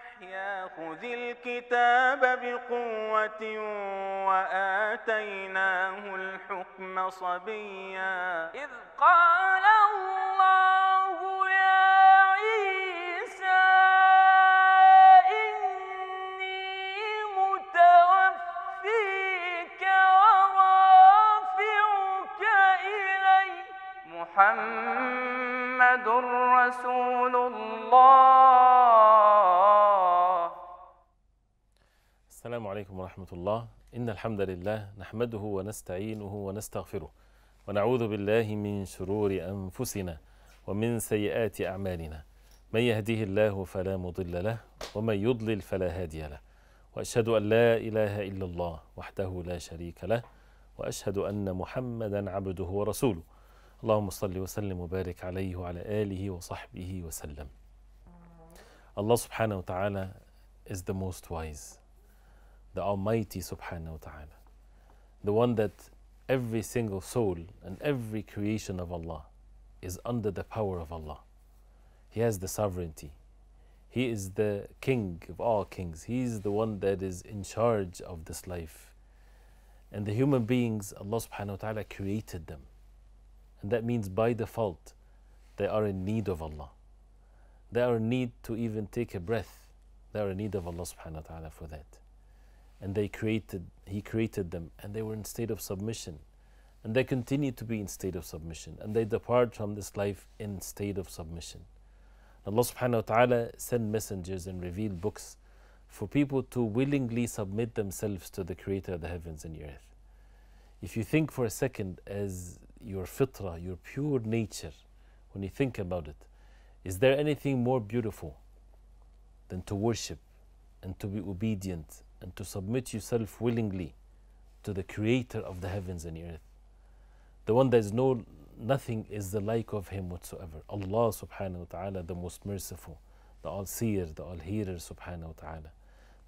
يحيى خذ الكتاب بقوة وآتيناه الحكم صبيا. إذ قال الله يا عيسى إني متوفيك ورافعك إلي. محمد رسول الله. السلام عليكم ورحمة الله. إن الحمد لله نحمده ونستعينه ونستغفره ونعوذ بالله من شرور أنفسنا ومن سيئات أعمالنا. من يهديه الله فلا مضل له ومن يضلل فلا هادي له. وأشهد أن لا إله إلا الله وحده لا شريك له وأشهد أن محمدا عبده ورسوله. اللهم صل وسلم وبارك عليه وعلى آله وصحبه وسلم. subhanahu wa ta'ala is the most wise. The Almighty Subhanahu wa Ta'ala, the one that every single soul and every creation of Allah is under the power of Allah. He has the sovereignty. He is the king of all kings. He is the one that is in charge of this life. And the human beings, Allah subhanahu wa ta'ala created them. And that means by default, they are in need of Allah. They are in need to even take a breath. They are in need of Allah subhanahu wa ta'ala for that and they created he created them and they were in state of submission. And they continue to be in state of submission and they depart from this life in state of submission. Allah subhanahu wa ta'ala send messengers and reveal books for people to willingly submit themselves to the creator of the heavens and the earth. If you think for a second as your fitra your pure nature when you think about it is there anything more beautiful than to worship and to be obedient and to submit yourself willingly to the creator of the heavens and the earth. The one that is no nothing is the like of him whatsoever. Allah subhanahu wa ta'ala the most merciful the all-seer the all-hearer subhanahu wa ta'ala.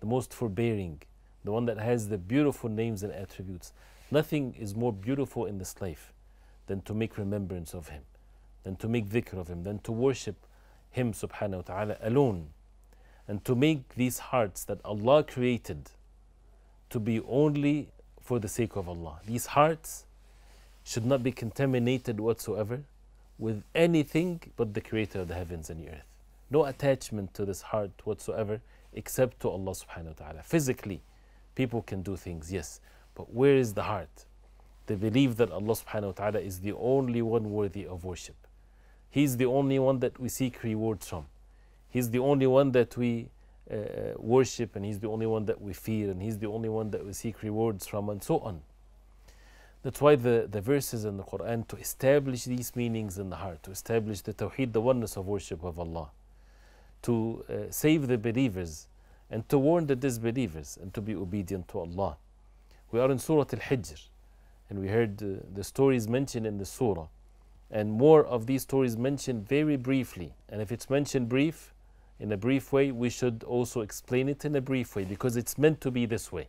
The most forbearing the one that has the beautiful names and attributes. Nothing is more beautiful in this life than to make remembrance of him than to make dhikr of him than to worship him subhanahu wa ta'ala alone and to make these hearts that Allah created to be only for the sake of Allah. These hearts should not be contaminated whatsoever with anything but the Creator of the heavens and the earth. No attachment to this heart whatsoever except to Allah subhanahu wa ta'ala. Physically, people can do things, yes, but where is the heart? They believe that Allah subhanahu wa ta'ala is the only one worthy of worship. He's the only one that we seek rewards from. He's the only one that we uh, worship, and He's the only one that we fear, and He's the only one that we seek rewards from, and so on. That's why the, the verses in the Quran to establish these meanings in the heart, to establish the Tawheed, the oneness of worship of Allah, to uh, save the believers, and to warn the disbelievers, and to be obedient to Allah. We are in Surah Al Hijr, and we heard uh, the stories mentioned in the Surah, and more of these stories mentioned very briefly. And if it's mentioned brief, in a brief way, we should also explain it in a brief way because it's meant to be this way.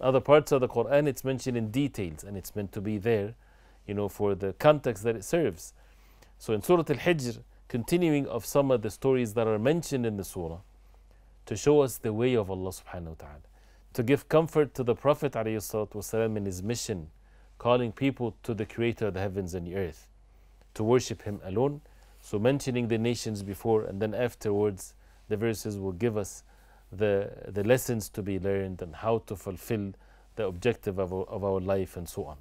Other parts of the Quran, it's mentioned in details and it's meant to be there, you know, for the context that it serves. So in Surah Al Hijr, continuing of some of the stories that are mentioned in the surah, to show us the way of Allah subhanahu wa ta'ala, to give comfort to the Prophet والسلام, in his mission, calling people to the Creator of the heavens and the earth, to worship Him alone. So mentioning the nations before and then afterwards the verses will give us the, the lessons to be learned and how to fulfill the objective of our, of our life and so on.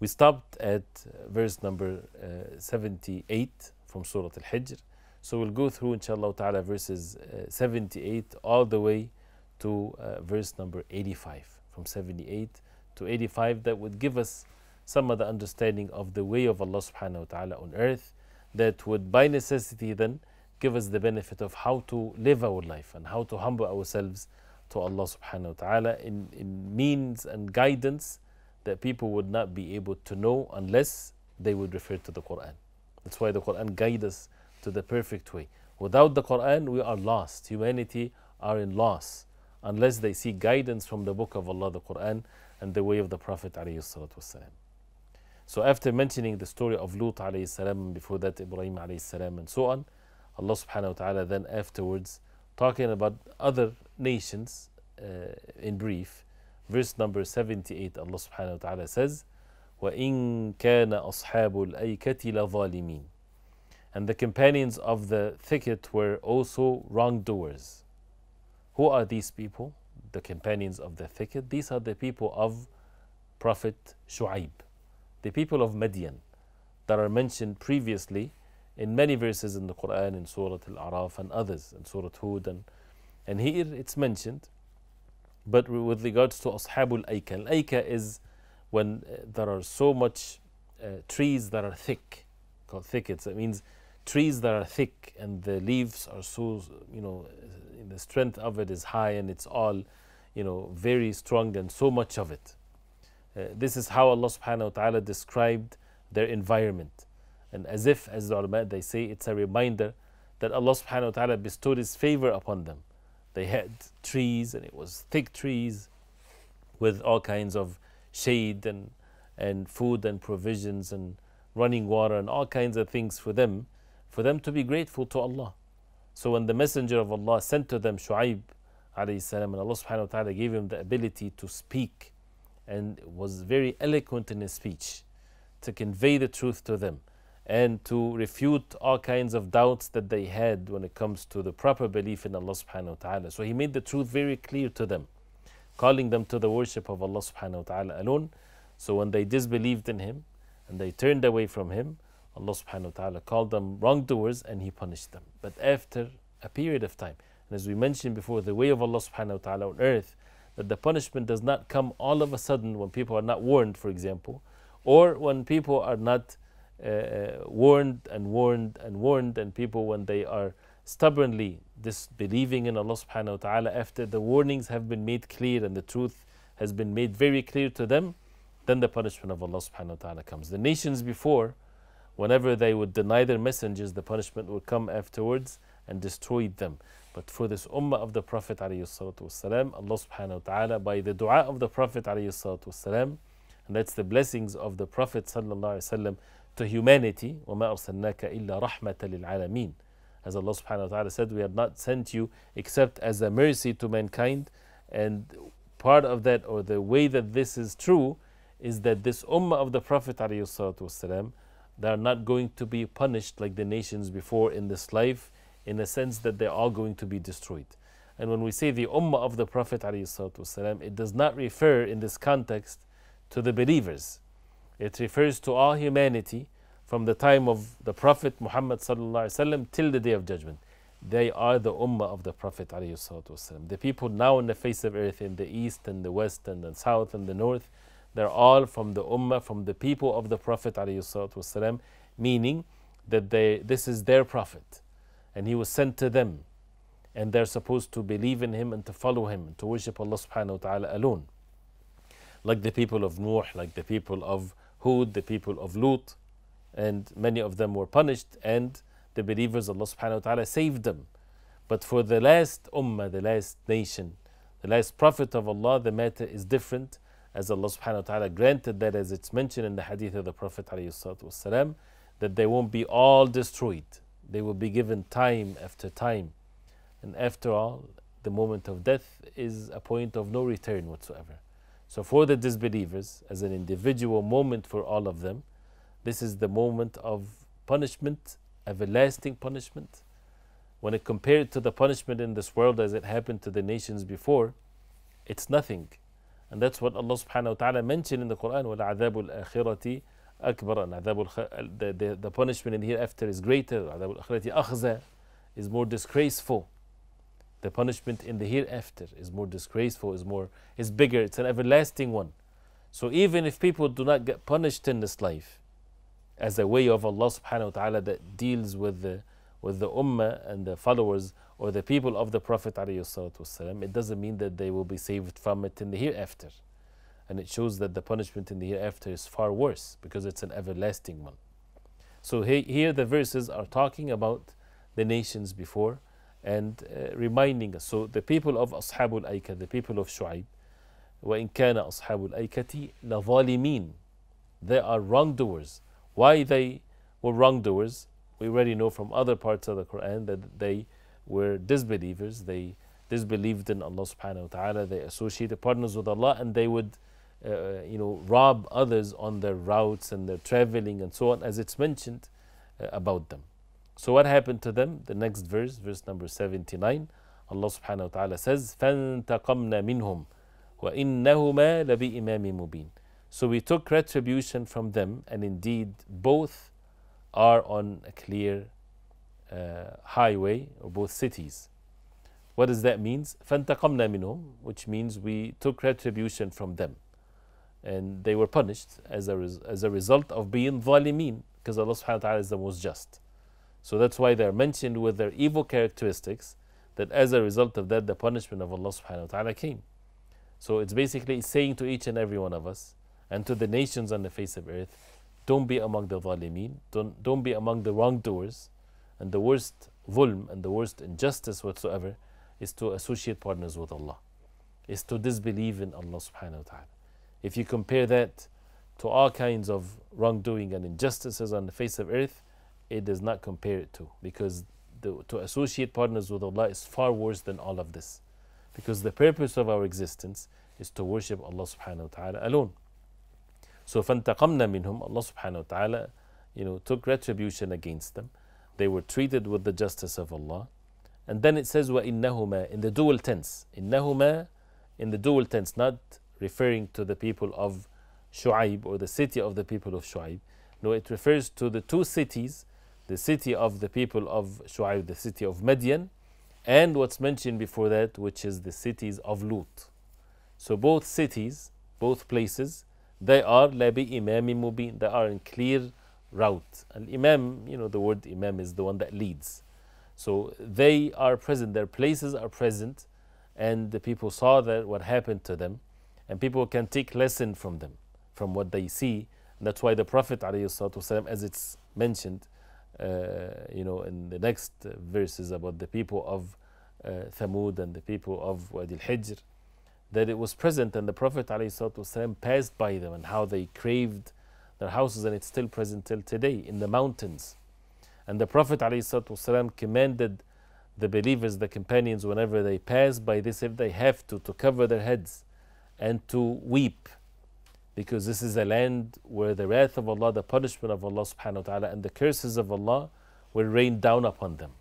We stopped at verse number uh, 78 from Surah Al Hijr. So we'll go through, inshallah ta'ala, verses uh, 78 all the way to uh, verse number 85. From 78 to 85, that would give us some of the understanding of the way of Allah subhanahu wa ta'ala on earth that would by necessity then give us the benefit of how to live our life and how to humble ourselves to Allah subhanahu wa ta'ala in, in means and guidance that people would not be able to know unless they would refer to the Quran. That's why the Quran guides us to the perfect way. Without the Quran, we are lost. Humanity are in loss unless they seek guidance from the book of Allah, the Quran, and the way of the Prophet. So, after mentioning the story of Lut, before that Ibrahim, and so on, Allah subhanahu wa ta'ala then afterwards talking about other nations uh, in brief. Verse number 78 Allah subhanahu wa ta'ala says, وَإِن كَانَ أَصْحَابُ الْأَيْكَةِ لَظَالِمِينَ And the companions of the thicket were also wrongdoers. Who are these people? The companions of the thicket. These are the people of Prophet Shu'aib, the people of Madian that are mentioned previously in many verses in the Quran, in Surah Al-A'raf and others, in Surah Hud. And, and here it's mentioned, but with regards to Ashabul Aika. Al-Aika is when uh, there are so much uh, trees that are thick, called thickets. It means trees that are thick and the leaves are so, you know, the strength of it is high and it's all, you know, very strong and so much of it. Uh, this is how Allah subhanahu wa ta'ala described their environment. And as if, as the ulama, they say, it's a reminder that Allah subhanahu wa ta'ala bestowed His favor upon them. They had trees, and it was thick trees with all kinds of shade and, and food and provisions and running water and all kinds of things for them, for them to be grateful to Allah. So when the Messenger of Allah sent to them Shu'aib, salam, and Allah subhanahu wa ta'ala gave him the ability to speak and was very eloquent in his speech to convey the truth to them and to refute all kinds of doubts that they had when it comes to the proper belief in Allah subhanahu wa ta'ala. So he made the truth very clear to them, calling them to the worship of Allah subhanahu wa ta'ala alone. So when they disbelieved in him and they turned away from him, Allah subhanahu wa ta'ala called them wrongdoers and he punished them. But after a period of time, and as we mentioned before, the way of Allah subhanahu wa ta'ala on earth, that the punishment does not come all of a sudden when people are not warned, for example, or when people are not uh, warned and warned and warned, and people when they are stubbornly disbelieving in Allah subhanahu wa ta'ala after the warnings have been made clear and the truth has been made very clear to them, then the punishment of Allah subhanahu wa ta'ala comes. The nations before, whenever they would deny their messengers, the punishment would come afterwards and destroy them. But for this ummah of the Prophet والسلام, Allah subhanahu wa ta'ala, by the dua of the Prophet والسلام, and that's the blessings of the Prophet sallallahu to humanity. وَمَا أَرْسَلْنَاكَ إِلَّا رَحْمَةً لِلْعَالَمِينَ As Allah subhanahu wa ta'ala said, we have not sent you except as a mercy to mankind. And part of that, or the way that this is true, is that this ummah of the Prophet والسلام, they are not going to be punished like the nations before in this life, in the sense that they're all going to be destroyed. And when we say the ummah of the Prophet والسلام, it does not refer in this context to the believers. It refers to all humanity from the time of the Prophet Muhammad till the day of judgment. They are the ummah of the Prophet. The people now on the face of earth in the east and the west and the south and the north, they're all from the ummah, from the people of the Prophet, meaning that they, this is their Prophet and he was sent to them and they're supposed to believe in him and to follow him and to worship Allah subhanahu wa ta'ala alone. Like the people of Nuh, like the people of Hud, the people of Lut, and many of them were punished, and the believers, Allah subhanahu wa ta'ala saved them. But for the last ummah, the last nation, the last prophet of Allah, the matter is different, as Allah subhanahu wa ta'ala granted that, as it's mentioned in the hadith of the Prophet والسلام, that they won't be all destroyed. They will be given time after time. And after all, the moment of death is a point of no return whatsoever. So, for the disbelievers, as an individual moment for all of them, this is the moment of punishment, everlasting punishment. When it compared to the punishment in this world as it happened to the nations before, it's nothing. And that's what Allah subhanahu wa ta'ala mentioned in the Quran, وَالْعَذَابُ الْآخِرَةِ أَكْبَرَ and the, the, the punishment in hereafter is greater. عَذَابُ الْآخِرَةِ أَخْزَى is more disgraceful the punishment in the hereafter is more disgraceful, is more is bigger, it's an everlasting one. So even if people do not get punished in this life, as a way of Allah subhanahu wa ta'ala that deals with the with the ummah and the followers or the people of the Prophet والسلام, it doesn't mean that they will be saved from it in the hereafter. And it shows that the punishment in the hereafter is far worse because it's an everlasting one. So here the verses are talking about the nations before and uh, reminding us. So the people of Ashabul Aika, the people of Shu'aib, وَإِن كَانَ أَصْحَابُ الْأَيْكَةِ لَظَالِمِينَ They are wrongdoers. Why they were wrongdoers? We already know from other parts of the Quran that they were disbelievers. They disbelieved in Allah subhanahu wa ta'ala. They associated partners with Allah and they would, uh, you know, rob others on their routes and their traveling and so on, as it's mentioned uh, about them. So what happened to them? The next verse, verse number 79, Allah subhanahu wa ta'ala says, فَانْتَقَمْنَا مِنْهُمْ وَإِنَّهُمَا لَبِإِمَامٍ مُبِينٍ So we took retribution from them, and indeed both are on a clear uh, highway, or both cities. What does that mean? فَانْتَقَمْنَا مِنْهُمْ Which means we took retribution from them. And they were punished as a, res- as a result of being ظالمين, because Allah subhanahu wa ta'ala is the most just. So that's why they're mentioned with their evil characteristics, that as a result of that, the punishment of Allah subhanahu wa ta'ala came. So it's basically saying to each and every one of us, and to the nations on the face of earth, don't be among the zalimeen, don't, don't be among the wrongdoers, and the worst zulm and the worst injustice whatsoever is to associate partners with Allah, is to disbelieve in Allah subhanahu wa ta'ala. If you compare that to all kinds of wrongdoing and injustices on the face of earth, it does not compare it to because the, to associate partners with Allah is far worse than all of this because the purpose of our existence is to worship Allah subhanahu wa ta'ala alone. So فَانْتَقَمْنَا مِنْهُمْ Allah subhanahu wa ta'ala you know, took retribution against them. They were treated with the justice of Allah. And then it says وَإِنَّهُمَا in the dual tense. إِنَّهُمَا in the dual tense, not referring to the people of Shu'aib or the city of the people of Shu'aib. No, it refers to the two cities, the city of the people of Shu'aib, the city of Madian, and what's mentioned before that, which is the cities of Lut. So both cities, both places, they are labi imami mubin. They are in clear route. And imam, you know, the word imam is the one that leads. So they are present. Their places are present, and the people saw that what happened to them, and people can take lesson from them, from what they see. And that's why the Prophet ﷺ, as it's mentioned, you know, in the next uh, verses about the people of uh, Thamud and the people of Wadi al-Hijr, that it was present and the Prophet ﷺ passed by them and how they craved their houses and it's still present till today in the mountains. And the Prophet ﷺ commanded the believers, the companions, whenever they pass by this, if they have to, to cover their heads and to weep Because this is a land where the wrath of Allah, the punishment of Allah subhanahu wa ta'ala, and the curses of Allah will rain down upon them.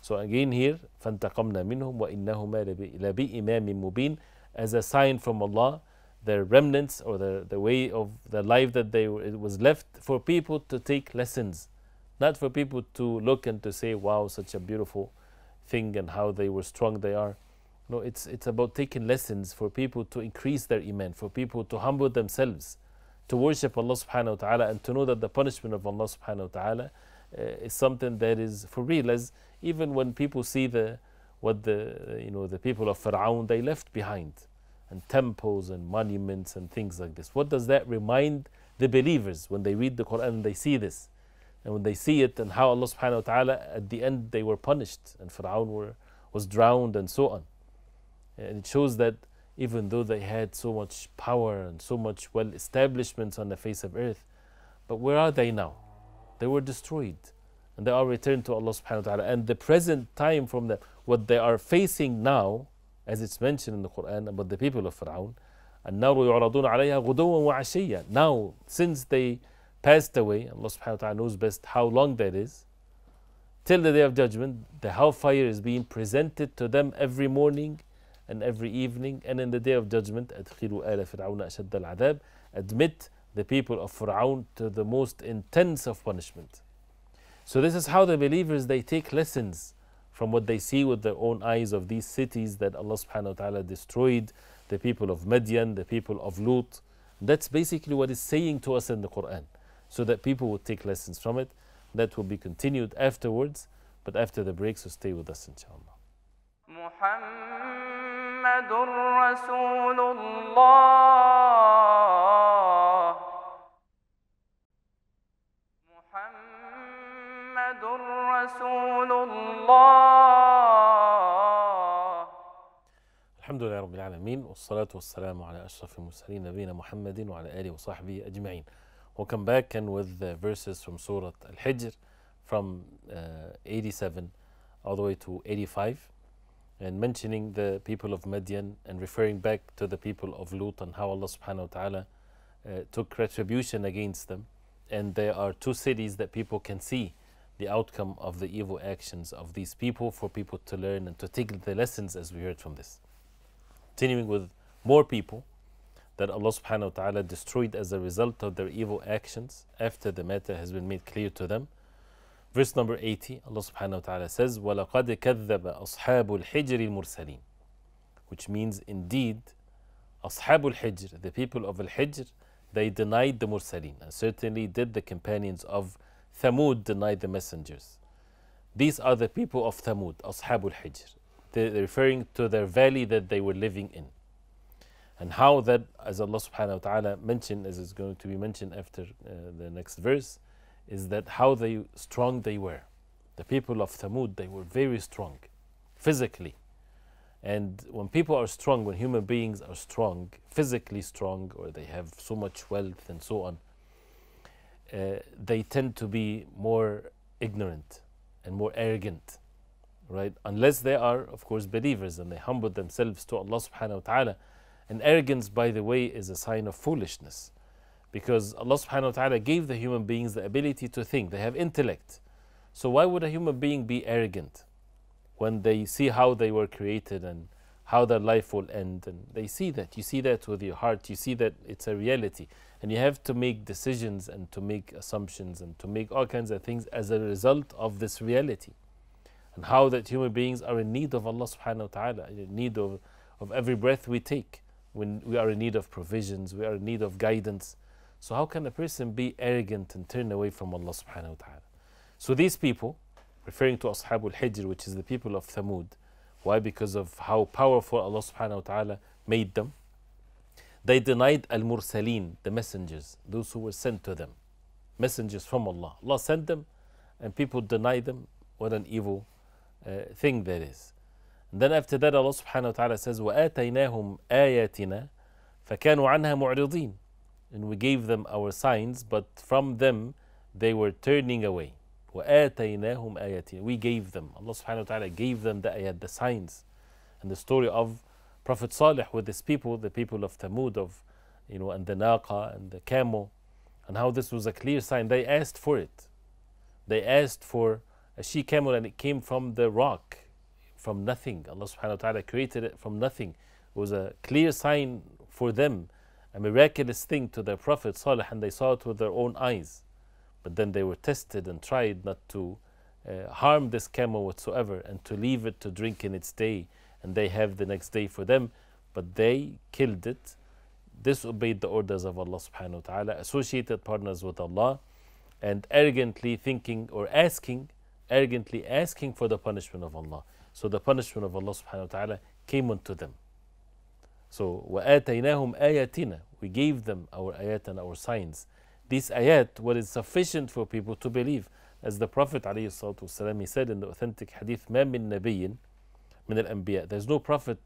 So again here, فَانْتَقَمْنَا مِنْهُمْ وَإِنَّهُمَا لَبِإِمَامٍ مُبِينٍ As a sign from Allah, their remnants or the, the way of the life that they were, it was left for people to take lessons, not for people to look and to say, wow, such a beautiful thing and how they were strong they are. No, it's, it's about taking lessons for people to increase their iman, for people to humble themselves, to worship Allah subhanahu wa ta'ala and to know that the punishment of Allah subhanahu wa ta'ala uh, is something that is for real. As even when people see the what the you know the people of Fir'aun they left behind and temples and monuments and things like this. What does that remind the believers when they read the Quran and they see this? And when they see it and how Allah subhanahu wa ta'ala at the end they were punished and Fir'aun were, was drowned and so on. And it shows that even though they had so much power and so much well establishments on the face of earth, but where are they now? They were destroyed and they are returned to Allah subhanahu wa ta'ala. And the present time from the, what they are facing now, as it's mentioned in the Quran about the people of Fir'aun, النار يعرضون عليها غدوا وعشيا. Now, since they passed away, Allah subhanahu wa ta'ala knows best how long that is, till the day of judgment, the hellfire is being presented to them every morning and every evening and in the day of judgment أدخلوا آل فرعون أشد العذاب admit the people of Fir'aun to the most intense of punishment. So this is how the believers they take lessons from what they see with their own eyes of these cities that Allah subhanahu wa ta'ala destroyed, the people of Madian, the people of Lut. That's basically what is saying to us in the Quran. So that people would take lessons from it. That will be continued afterwards, but after the break, so stay with us inshallah. Muhammad. محمد رسول الله. محمد رسول الله. الحمد لله رب العالمين والصلاة والسلام على أشرف المرسلين نبينا محمد وعلى آله وصحبه أجمعين. Welcome back and with the verses from Surah Al-Hijr from uh, 87 all the way to 85 and mentioning the people of Madian and referring back to the people of Lut and how Allah subhanahu wa ta'ala uh, took retribution against them. And there are two cities that people can see the outcome of the evil actions of these people for people to learn and to take the lessons as we heard from this. Continuing with more people that Allah subhanahu wa ta'ala destroyed as a result of their evil actions after the matter has been made clear to them. Verse number 80, Allah subhanahu wa ta'ala says, وَلَقَدْ كَذَّبَ أَصْحَابُ الْحِجْرِ الْمُرْسَلِينَ Which means indeed, أصحاب الحجر, the people of Al-Hijr, they denied the Mursaleen. And certainly did the companions of Thamud deny the messengers. These are the people of Thamud, أصحاب الحجر. They're referring to their valley that they were living in. And how that, as Allah subhanahu wa ta'ala mentioned, as is going to be mentioned after uh, the next verse, is that how they strong they were. The people of Thamud, they were very strong, physically. And when people are strong, when human beings are strong, physically strong, or they have so much wealth and so on, uh, they tend to be more ignorant and more arrogant, right? Unless they are, of course, believers and they humble themselves to Allah subhanahu wa ta'ala. And arrogance, by the way, is a sign of foolishness because Allah subhanahu wa ta'ala gave the human beings the ability to think, they have intellect. So, why would a human being be arrogant when they see how they were created and how their life will end? And they see that. You see that with your heart, you see that it's a reality. And you have to make decisions and to make assumptions and to make all kinds of things as a result of this reality. And how that human beings are in need of Allah subhanahu wa ta'ala, in need of, of every breath we take. When we are in need of provisions, we are in need of guidance. So how can a person be arrogant and turn away from Allah subhanahu wa ta'ala? So these people, referring to Ashabul Hijr, which is the people of Thamud, why? Because of how powerful Allah subhanahu wa ta'ala made them. They denied Al Mursaleen, the messengers, those who were sent to them. Messengers from Allah. Allah sent them and people denied them. What an evil uh, thing that is. And then after that Allah subhanahu wa ta'ala says, وَآتَيْنَاهُمْ آيَاتِنَا فَكَانُوا عَنْهَا مُعْرِضِينَ and we gave them our signs, but from them they were turning away. We gave them. Allah subhanahu wa ta'ala gave them the ayat, the signs. And the story of Prophet Salih with his people, the people of Thamud, of, you know, and the Naqa and the camel, and how this was a clear sign. They asked for it. They asked for a she camel and it came from the rock, from nothing. Allah subhanahu wa ta'ala created it from nothing. It was a clear sign for them a miraculous thing to their Prophet Salih and they saw it with their own eyes. But then they were tested and tried not to uh, harm this camel whatsoever and to leave it to drink in its day and they have the next day for them. But they killed it, disobeyed the orders of Allah subhanahu wa ta'ala, associated partners with Allah, and arrogantly thinking or asking, arrogantly asking for the punishment of Allah. So the punishment of Allah subhanahu wa ta'ala came unto them. So, وَآتَيْنَاهُمْ آيَاتِنَا We gave them our ayat and our signs. These ayat, what is sufficient for people to believe. As the Prophet والسلام, he said in the authentic hadith, مَا مِن نَبِيٍّ مِنَ الْأَنْبِيَاء There's no prophet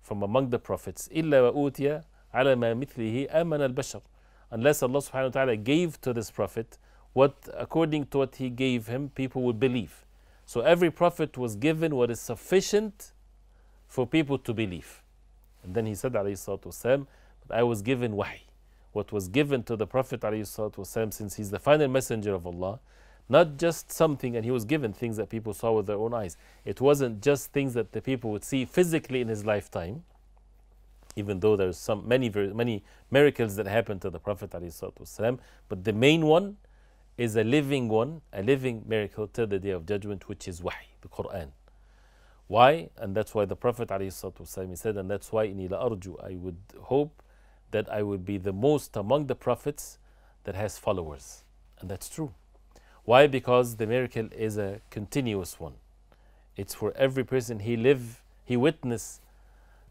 from among the prophets إِلَّا وَأُوتِيَ عَلَى مَا مِثْلِهِ آمَنَ الْبَشَرُ Unless Allah subhanahu wa ta'ala gave to this prophet what, according to what he gave him, people would believe. So every prophet was given what is sufficient for people to believe. And then he said, والسلام, I was given wahi. What was given to the Prophet والسلام, since he's the final messenger of Allah, not just something, and he was given things that people saw with their own eyes. It wasn't just things that the people would see physically in his lifetime, even though there's some many many miracles that happened to the Prophet والسلام, but the main one is a living one, a living miracle till the day of judgment, which is wahi, the Quran. Why? And that's why the Prophet ﷺ said, and that's why in arju, I would hope that I would be the most among the prophets that has followers. And that's true. Why? Because the miracle is a continuous one. It's for every person he live, he witness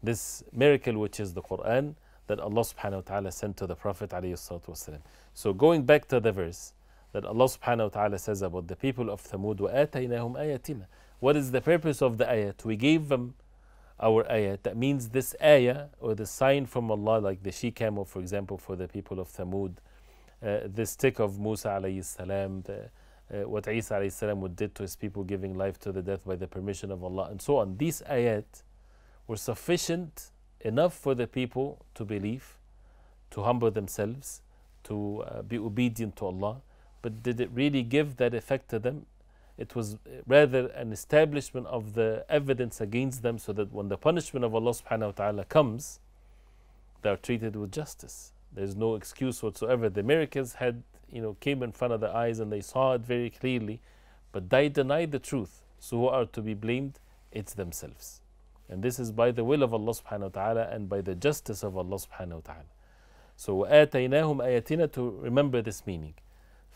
this miracle which is the Quran that Allah subhanahu wa ta'ala sent to the Prophet ﷺ. So going back to the verse that Allah subhanahu wa ta'ala says about the people of Thamud, وَآتَيْنَاهُمْ آيَاتِنَا what is the purpose of the ayat? We gave them our ayat. That means this ayah or the sign from Allah, like the she camel, for example, for the people of Thamud, uh, the stick of Musa alayhi salam, uh, what Isa alayhi salam did to his people, giving life to the death by the permission of Allah, and so on. These ayat were sufficient enough for the people to believe, to humble themselves, to uh, be obedient to Allah. But did it really give that effect to them? It was rather an establishment of the evidence against them so that when the punishment of Allah subhanahu wa ta'ala comes, they are treated with justice. There's no excuse whatsoever. The miracles had, you know, came in front of their eyes and they saw it very clearly, but they denied the truth. So who are to be blamed? It's themselves. And this is by the will of Allah subhanahu wa ta'ala and by the justice of Allah subhanahu wa ta'ala. So وآتيناهم آياتنا to remember this meaning.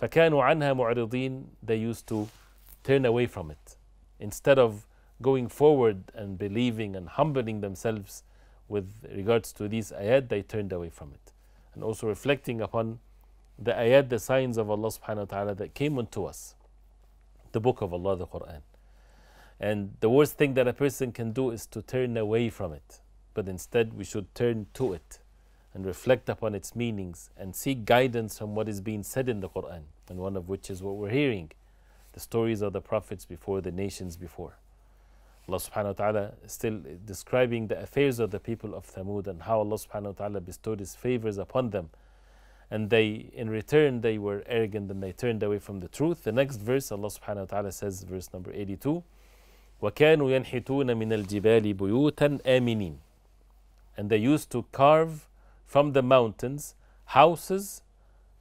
فكانوا عنها معرضين they used to turn away from it. Instead of going forward and believing and humbling themselves with regards to these ayat, they turned away from it. And also reflecting upon the ayat, the signs of Allah subhanahu wa ta'ala that came unto us, the book of Allah, the Quran. And the worst thing that a person can do is to turn away from it. But instead, we should turn to it and reflect upon its meanings and seek guidance from what is being said in the Quran, and one of which is what we're hearing the stories of the prophets before, the nations before. Allah subhanahu wa ta'ala is still describing the affairs of the people of Thamud and how Allah subhanahu wa ta'ala bestowed His favors upon them. And they, in return, they were arrogant and they turned away from the truth. The next verse, Allah subhanahu wa ta'ala says, verse number 82, وَكَانُوا يَنْحِتُونَ مِنَ الْجِبَالِ بُيُوتًا آمِنِينَ And they used to carve from the mountains houses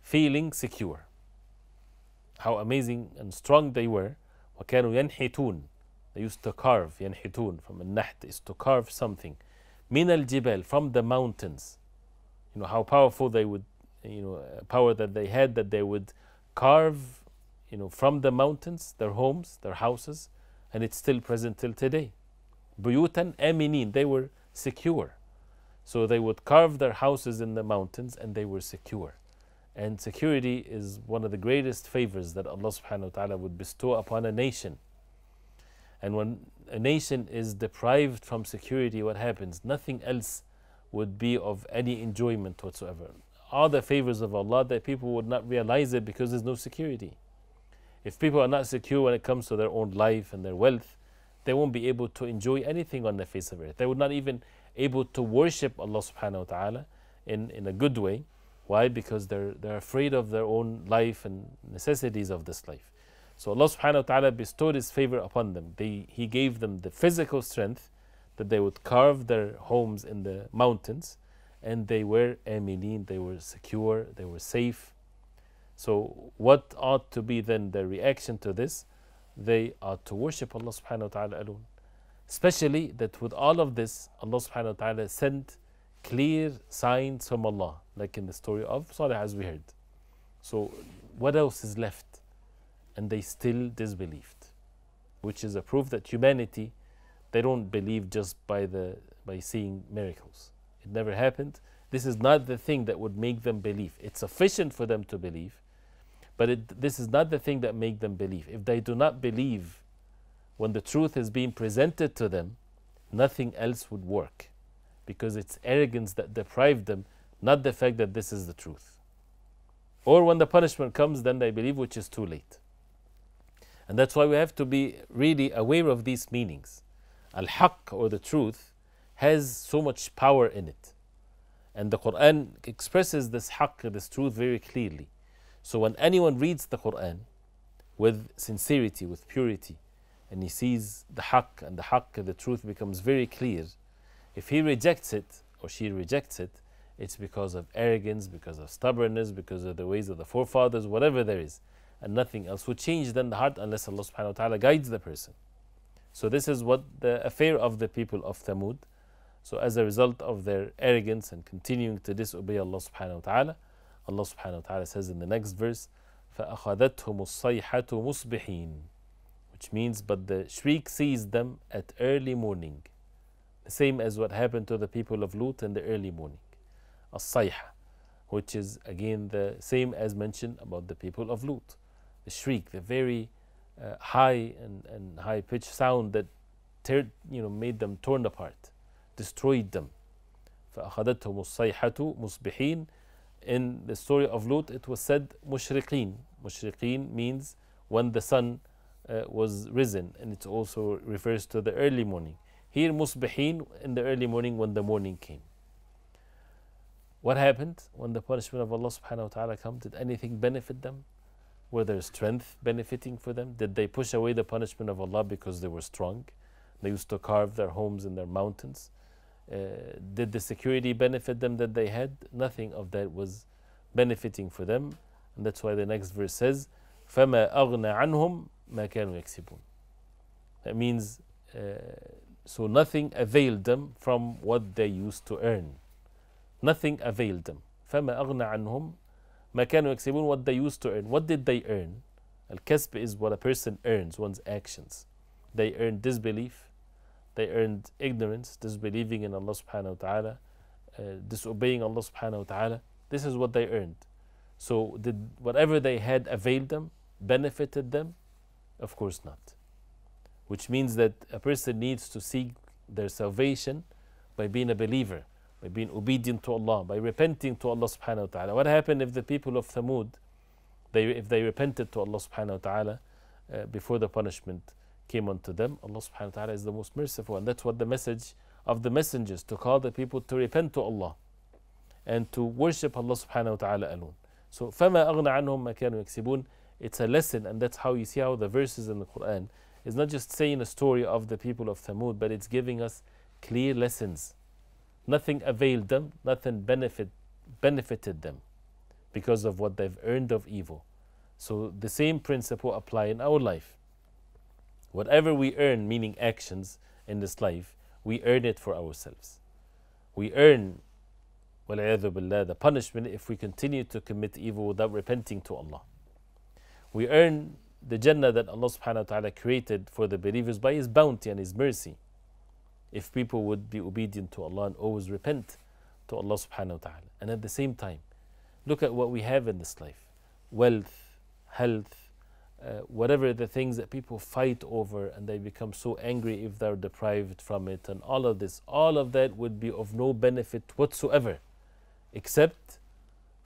feeling secure. How amazing and strong they were. وَكَانُوا يَنْحِتُونَ They used to carve, ينحتون from النحت is to carve something. من الجبال from the mountains. You know how powerful they would, you know, power that they had that they would carve, you know, from the mountains their homes, their houses, and it's still present till today. بيوتا آمنين they were secure. So they would carve their houses in the mountains and they were secure. And security is one of the greatest favors that Allah subhanahu wa ta'ala would bestow upon a nation. And when a nation is deprived from security, what happens? Nothing else would be of any enjoyment whatsoever. All the favors of Allah that people would not realize it because there's no security. If people are not secure when it comes to their own life and their wealth, they won't be able to enjoy anything on the face of earth. They would not even able to worship Allah subhanahu wa ta'ala in, in a good way. Why? Because they're, they're afraid of their own life and necessities of this life. So Allah subhanahu wa ta'ala bestowed His favor upon them. They, he gave them the physical strength that they would carve their homes in the mountains and they were aminin, they were secure, they were safe. So what ought to be then the reaction to this? They ought to worship Allah subhanahu wa ta'ala alone. Especially that with all of this, Allah subhanahu wa ta'ala sent clear signs from Allah, like in the story of Salih as we heard. So what else is left? And they still disbelieved, which is a proof that humanity, they don't believe just by the by seeing miracles. It never happened. This is not the thing that would make them believe. It's sufficient for them to believe, but it, this is not the thing that make them believe. If they do not believe when the truth is being presented to them, nothing else would work because it's arrogance that deprived them, not the fact that this is the truth. Or when the punishment comes, then they believe, which is too late. And that's why we have to be really aware of these meanings. Al Haqq or the truth has so much power in it. And the Quran expresses this Haqq, this truth, very clearly. So when anyone reads the Quran with sincerity, with purity, and he sees the haqq and the haqq, the truth becomes very clear. If he rejects it or she rejects it, it's because of arrogance, because of stubbornness, because of the ways of the forefathers, whatever there is. And nothing else would change then the heart unless Allah subhanahu wa ta'ala guides the person. So this is what the affair of the people of Thamud. So as a result of their arrogance and continuing to disobey Allah subhanahu wa ta'ala, Allah subhanahu wa ta'ala says in the next verse, فَأَخَذَتْهُمُ الصَّيْحَةُ مُصْبِحِينَ which means but the shriek seized them at early morning the same as what happened to the people of Lut in the early morning as-sayha which is again the same as mentioned about the people of Lut the shriek the very uh, high and, and high pitched sound that tear, you know made them torn apart destroyed them فأخذتهم الصيحة مصبحين in the story of Lut it was said مشرقين مشرقين means when the sun uh, was risen, and it also refers to the early morning. Here, musbihin in the early morning when the morning came. What happened when the punishment of Allah subhanahu wa ta'ala come? Did anything benefit them? Were there strength benefiting for them? Did they push away the punishment of Allah because they were strong? They used to carve their homes in their mountains. Uh, did the security benefit them that they had? Nothing of that was benefiting for them. And that's why the next verse says, فَمَا أَغْنَى عَنْهُمْ مَا كَانُوا يَكْسِبُونَ That means, uh, so nothing availed them from what they used to earn. Nothing availed them. فَمَا أَغْنَى عَنْهُمْ مَا كَانُوا يَكْسِبُونَ What they used to earn. What did they earn? Al-kasb is what a person earns, one's actions. They earned disbelief, they earned ignorance, disbelieving in Allah subhanahu wa ta'ala, uh, disobeying Allah subhanahu wa ta'ala. This is what they earned. So did whatever they had availed them, benefited them? Of course not. Which means that a person needs to seek their salvation by being a believer, by being obedient to Allah, by repenting to Allah subhanahu wa ta'ala. What happened if the people of Thamud, they, if they repented to Allah subhanahu wa ta'ala uh, before the punishment came unto them? Allah subhanahu wa ta'ala is the most merciful. And that's what the message of the messengers, to call the people to repent to Allah and to worship Allah subhanahu wa ta'ala alone. So فَمَا أَغْنَى عَنْهُمْ مَا كَانُوا يَكْسِبُونَ It's a lesson and that's how you see how the verses in the Quran is not just saying a story of the people of Thamud, but it's giving us clear lessons. Nothing availed them, nothing benefit, benefited them because of what they've earned of evil. So the same principle apply in our life. Whatever we earn, meaning actions in this life, we earn it for ourselves. We earn billah, the punishment if we continue to commit evil without repenting to Allah. We earn the Jannah that Allah subhanahu wa ta'ala created for the believers by His bounty and His mercy. If people would be obedient to Allah and always repent to Allah subhanahu wa ta'ala. And at the same time, look at what we have in this life. Wealth, health, uh, whatever the things that people fight over and they become so angry if they're deprived from it, and all of this, all of that would be of no benefit whatsoever except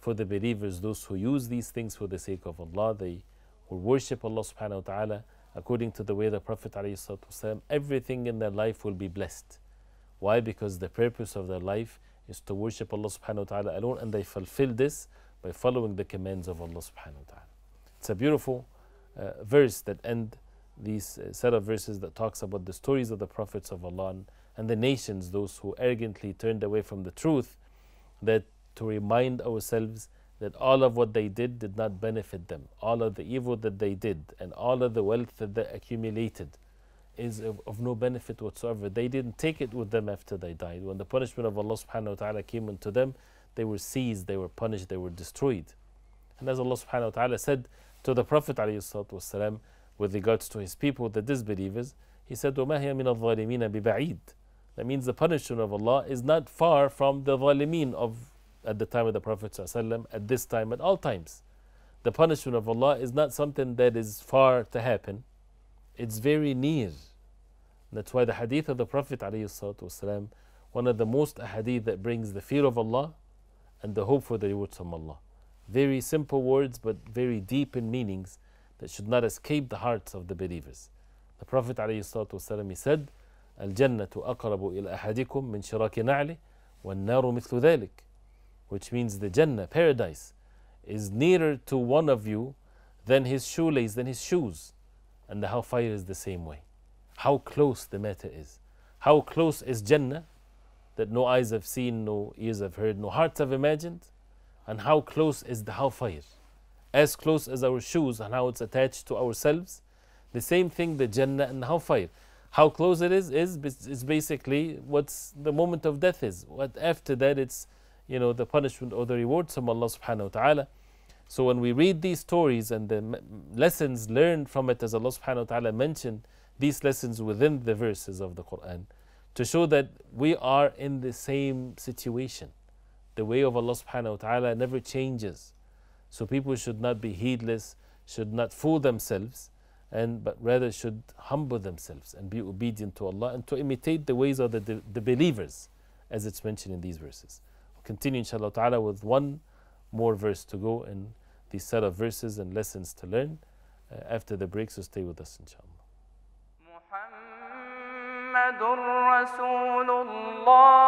for the believers, those who use these things for the sake of Allah, they will worship Allah subhanahu wa ta'ala according to the way the Prophet ﷺ, everything in their life will be blessed. Why? Because the purpose of their life is to worship Allah subhanahu wa ta'ala alone and they fulfill this by following the commands of Allah subhanahu wa ta'ala. It's a beautiful uh, verse that end these uh, set of verses that talks about the stories of the prophets of Allah and, and the nations, those who arrogantly turned away from the truth, that to remind ourselves that all of what they did did not benefit them. All of the evil that they did and all of the wealth that they accumulated is of, of, no benefit whatsoever. They didn't take it with them after they died. When the punishment of Allah subhanahu wa ta'ala came unto them, they were seized, they were punished, they were destroyed. And as Allah subhanahu wa ta'ala said to the Prophet والسلام, with regards to his people, the disbelievers, he said, وَمَا هِيَ مِنَ الظَّالِمِينَ بِبَعِيدٍ That means the punishment of Allah is not far from the zalimeen of at the time of the Prophet ﷺ, at this time, at all times. The punishment of Allah is not something that is far to happen, it's very near. That's why the hadith of the Prophet ﷺ, one of the most hadith that brings the fear of Allah and the hope for the rewards from Allah. Very simple words, but very deep in meanings that should not escape the hearts of the believers. The Prophet ﷺ, he said, الجنة أقرب إلى أحدكم من شراك نعله والنار مثل ذلك which means the Jannah, paradise, is nearer to one of you than his shoelace, than his shoes. And the hellfire is the same way. How close the matter is. How close is Jannah that no eyes have seen, no ears have heard, no hearts have imagined? And how close is the hellfire? As close as our shoes and how it's attached to ourselves. The same thing, the Jannah and the hellfire. How close it is, is, is basically what's the moment of death is. What after that, it's you know, the punishment or the rewards from Allah subhanahu wa ta'ala. So when we read these stories and the lessons learned from it, as Allah subhanahu wa ta'ala mentioned these lessons within the verses of the Quran, to show that we are in the same situation. The way of Allah subhanahu wa ta'ala never changes. So people should not be heedless, should not fool themselves, and but rather should humble themselves and be obedient to Allah and to imitate the ways of the, the, the believers, as it's mentioned in these verses continue inshallah ta'ala with one more verse to go in the set of verses and lessons to learn uh, after the break so stay with us inshallah. محمد رسول الله